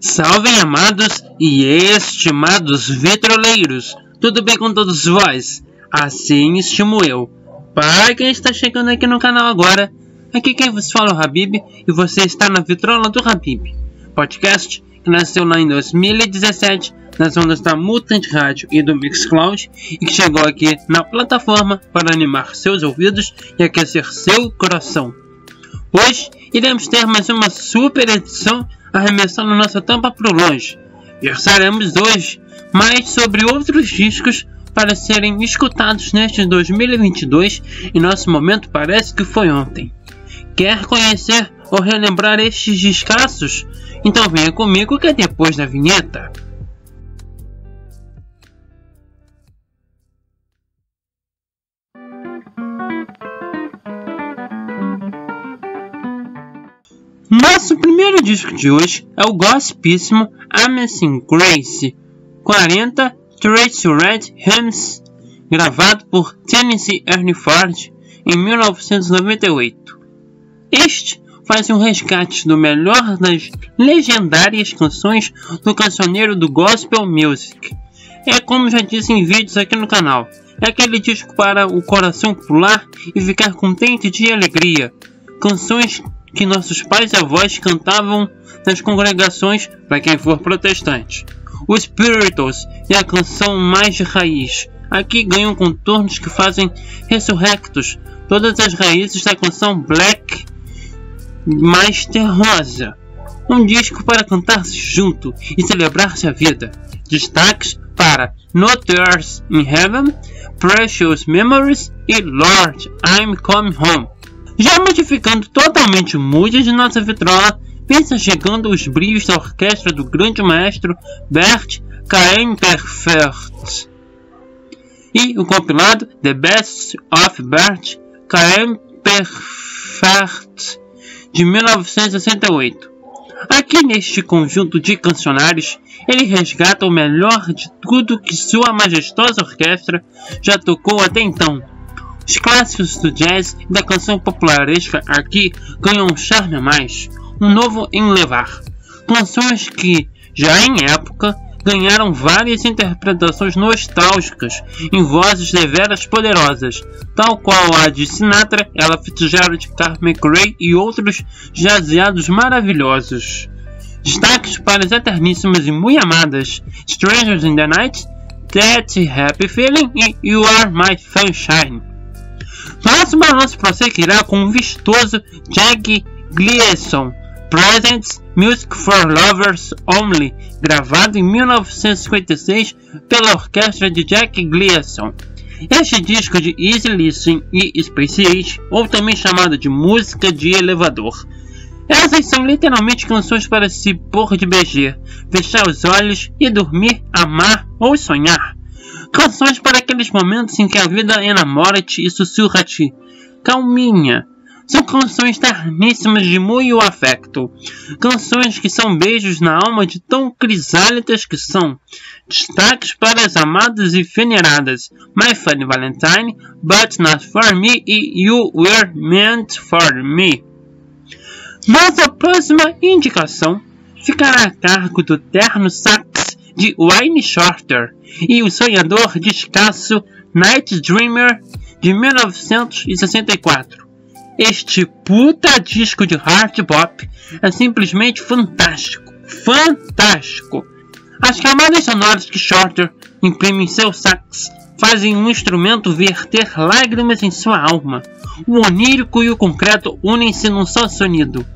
Salve, amados e estimados vitroleiros! Tudo bem com todos vós? Assim estimo eu. Para quem está chegando aqui no canal agora, aqui quem vos fala é o Habib e você está na Vitrola do Habib, podcast que nasceu lá em 2017 nas ondas da Mutant Rádio e do Mixcloud e que chegou aqui na plataforma para animar seus ouvidos e aquecer seu coração. Hoje iremos ter mais uma super edição arremessando nossa tampa para longe. Versaremos hoje mais sobre outros discos para serem escutados neste 2022 e nosso momento parece que foi ontem. Quer conhecer ou relembrar estes descassos? Então venha comigo que é depois da vinheta. Nosso primeiro disco de hoje é o gospíssimo Amazing Grace 40 Trace Red Hymns, gravado por Tennessee Ernie Ford em 1998. Este faz um resgate do melhor das legendárias canções do cancioneiro do Gospel Music. É como já disse em vídeos aqui no canal, é aquele disco para o coração pular e ficar contente de alegria. Canções que nossos pais e avós cantavam nas congregações para quem for protestante. Os Spirituals e a canção mais de raiz. Aqui ganham contornos que fazem ressurrectos todas as raízes da canção Black mais terrosa. Um disco para cantar-se junto e celebrar-se a vida. Destaques para No Tears in Heaven, Precious Memories e Lord, I'm Coming Home. Já modificando totalmente o mood de nossa vitrola, pensa chegando os brilhos da orquestra do grande maestro Bert Kaempfercht e o compilado The Best of Bert Kaempfercht de 1968. Aqui neste conjunto de cancionários, ele resgata o melhor de tudo que sua majestosa orquestra já tocou até então os clássicos do jazz e da canção popularesca aqui ganham um charme a mais, um novo em levar. Canções que, já em época, ganharam várias interpretações nostálgicas em vozes deveras poderosas, tal qual a de Sinatra, Ella Fitzgerald, Carmen McRae e outros jazzeados maravilhosos. Destaques para as eterníssimas e muito amadas Strangers in the Night, That Happy Feeling e You Are My Sunshine. Próximo balanço prosseguirá com um vistoso Jack Gleason Presents Music for Lovers Only, gravado em 1956 pela orquestra de Jack Gleason. Este disco de Easy Listening e Space Age, ou também chamado de música de elevador. Essas são literalmente canções para se pôr de beijar, fechar os olhos e dormir, amar ou sonhar. Canções para aqueles momentos em que a vida enamora-te e sussurra-te. Calminha. São canções terníssimas de muito afeto. Canções que são beijos na alma de tão crisálidas que são. Destaques para as amadas e veneradas My Funny Valentine, But Not For Me e You Were Meant For Me. Nossa próxima indicação ficará a cargo do terno sax de Wayne Shorter e o sonhador descasso Night Dreamer de 1964. Este puta disco de hard bop é simplesmente fantástico, fantástico. As camadas sonoras que Shorter imprime em seu sax fazem um instrumento verter lágrimas em sua alma. O onírico e o concreto unem-se num só sonido.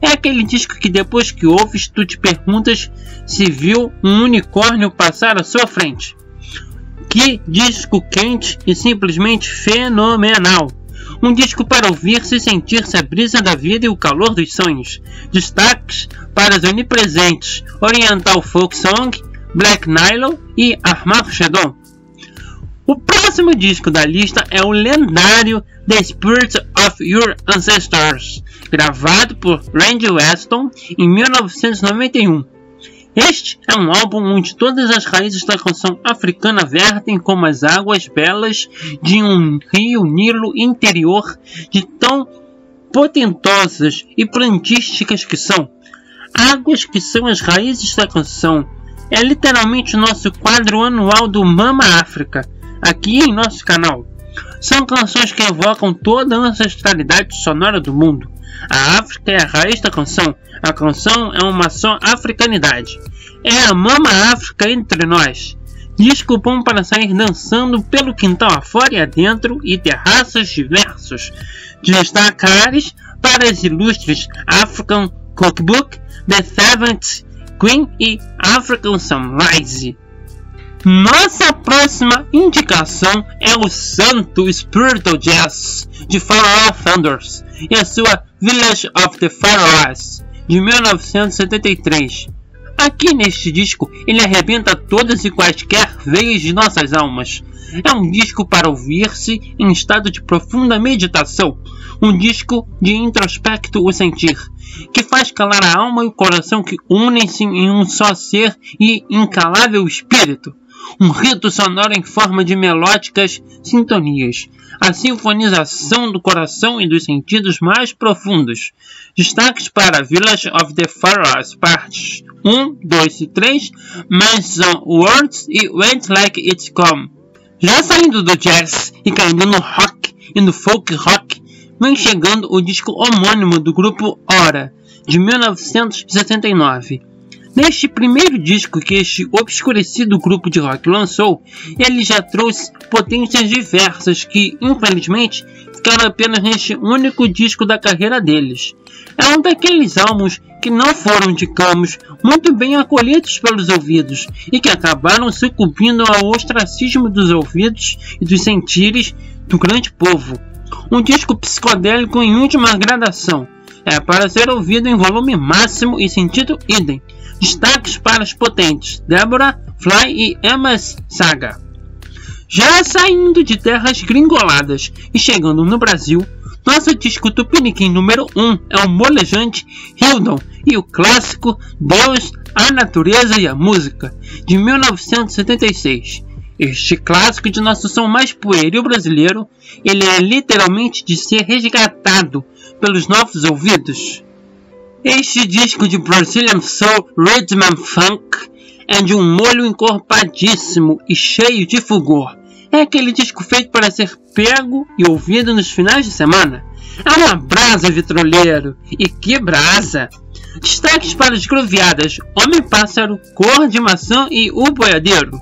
É aquele disco que depois que ouves, tu te perguntas se viu um unicórnio passar à sua frente. Que disco quente e simplesmente fenomenal! Um disco para ouvir-se e sentir-se a brisa da vida e o calor dos sonhos. Destaques para as onipresentes Oriental Folk Song, Black Nylon e Armageddon. O próximo disco da lista é o lendário The Spirit of Your Ancestors, gravado por Randy Weston em 1991. Este é um álbum onde todas as raízes da canção africana vertem como as águas belas de um rio Nilo interior de tão potentosas e plantísticas que são. Águas que são as raízes da canção. É literalmente o nosso quadro anual do Mama África, aqui em nosso canal. São canções que evocam toda a ancestralidade sonora do mundo. A África é a raiz da canção. A canção é uma só africanidade. É a Mama África entre nós. Bom para sair dançando pelo quintal afora e adentro e terraços diversos. Destacares para as ilustres African Cookbook, The Seventh Queen e African Sunrise. Nossa próxima indicação é o Santo Spiritual Jazz de Pharaoh Thunders e a sua Village of the Pharaohs de 1973. Aqui neste disco ele arrebenta todas e quaisquer veias de nossas almas. É um disco para ouvir-se em estado de profunda meditação, um disco de introspecto o sentir, que faz calar a alma e o coração que unem-se em um só ser e incalável espírito um rito sonoro em forma de melódicas sintonias, a sinfonização do coração e dos sentidos mais profundos. Destaques para Village of the Pharaohs, partes 1, 2 e 3, Manson Words e Wait Like It's Come. Já saindo do jazz e caindo no rock e no folk rock, vem chegando o disco homônimo do grupo Hora, de 1969. Neste primeiro disco que este obscurecido grupo de rock lançou, ele já trouxe potências diversas que, infelizmente, ficaram apenas neste único disco da carreira deles. É um daqueles álbuns que não foram, digamos, muito bem acolhidos pelos ouvidos e que acabaram sucumbindo ao ostracismo dos ouvidos e dos sentires do grande povo. Um disco psicodélico em última gradação. É para ser ouvido em volume máximo e sentido idem Destaques para as potentes Deborah, Fly e Emma Saga. Já saindo de terras gringoladas e chegando no Brasil, nosso disco Tupiniquim número 1 é o molejante Hildon e o clássico Deus, a Natureza e a Música, de 1976. Este clássico de nosso som mais pueril brasileiro, ele é literalmente de ser resgatado pelos novos ouvidos. Este disco de Brazilian Soul Rhythm and Funk é de um molho encorpadíssimo e cheio de fulgor. É aquele disco feito para ser pego e ouvido nos finais de semana. É uma brasa vitroleiro. E que brasa! Destaques para as groviadas Homem-Pássaro, Cor de Maçã e O Boiadeiro.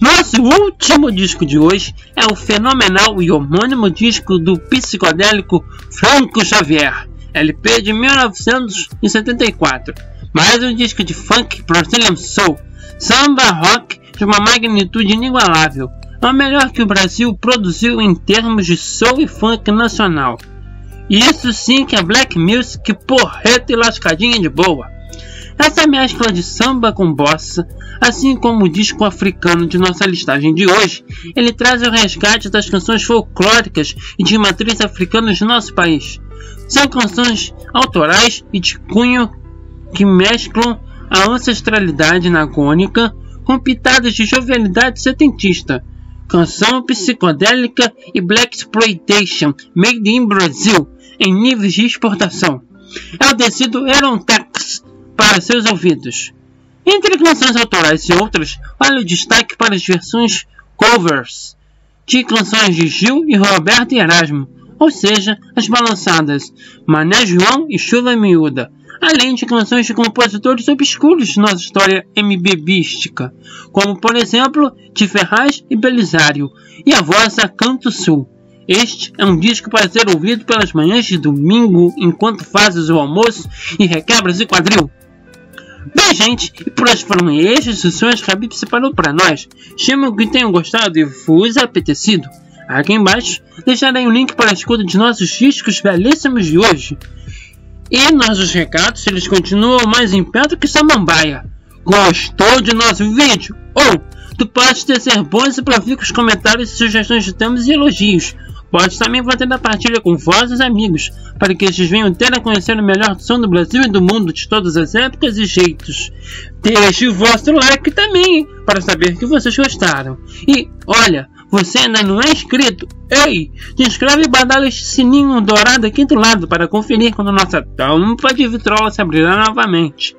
Nosso último disco de hoje é o fenomenal e homônimo disco do psicodélico Franco Xavier. LP de 1974, mais um disco de funk Brazilian Soul, samba rock de uma magnitude inigualável, é o melhor que o Brasil produziu em termos de soul e funk nacional. Isso sim que é black music porreta e lascadinha de boa. Essa mescla de samba com bossa, assim como o disco africano de nossa listagem de hoje, ele traz o resgate das canções folclóricas e de matriz africana de nosso país. São canções autorais e de cunho que mesclam a ancestralidade nagônica com pitadas de jovialidade setentista, canção psicodélica e black exploitation made in Brasil em níveis de exportação. É o tecido Erontex para seus ouvidos. Entre canções autorais e outras, vale o destaque para as versões covers de canções de Gil e Roberto Erasmo, ou seja, as balançadas Mané João e Chuva Miúda, além de canções de compositores obscuros de nossa história MBBística, como por exemplo de Ferraz e Belisário, e a vossa Canto Sul. Este é um disco para ser ouvido pelas manhãs de domingo enquanto fazes o almoço e requebras o quadril. Bem, gente, e por hoje foram estes os sonhos que a Bíblia separou para nós. Espero que tenham gostado e vos apetecido. Aqui embaixo deixarei o um link para a escuta de nossos discos belíssimos de hoje. E nossos recados, eles continuam mais em pé do que samambaia. Gostou de nosso vídeo? Ou tu pode tecer bons e prolíficos comentários e sugestões de temas e elogios. Pode também fazer a partilha com vossos amigos, para que estes venham ter a conhecer o melhor som do Brasil e do mundo de todas as épocas e jeitos. Deixe o vosso like também, para saber que vocês gostaram. E, olha, Você ainda não é inscrito? Ei, se inscreve e badala este sininho dourado aqui do lado para conferir quando nossa tampa de vitrola se abrirá novamente.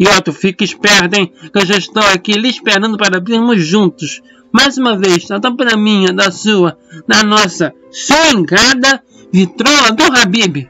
E ó, tu fica esperto, hein? Que eu já estou aqui lhe esperando para abrirmos juntos. Mais uma vez, a tampa da minha, da sua, da nossa swingada vitrola do Habib.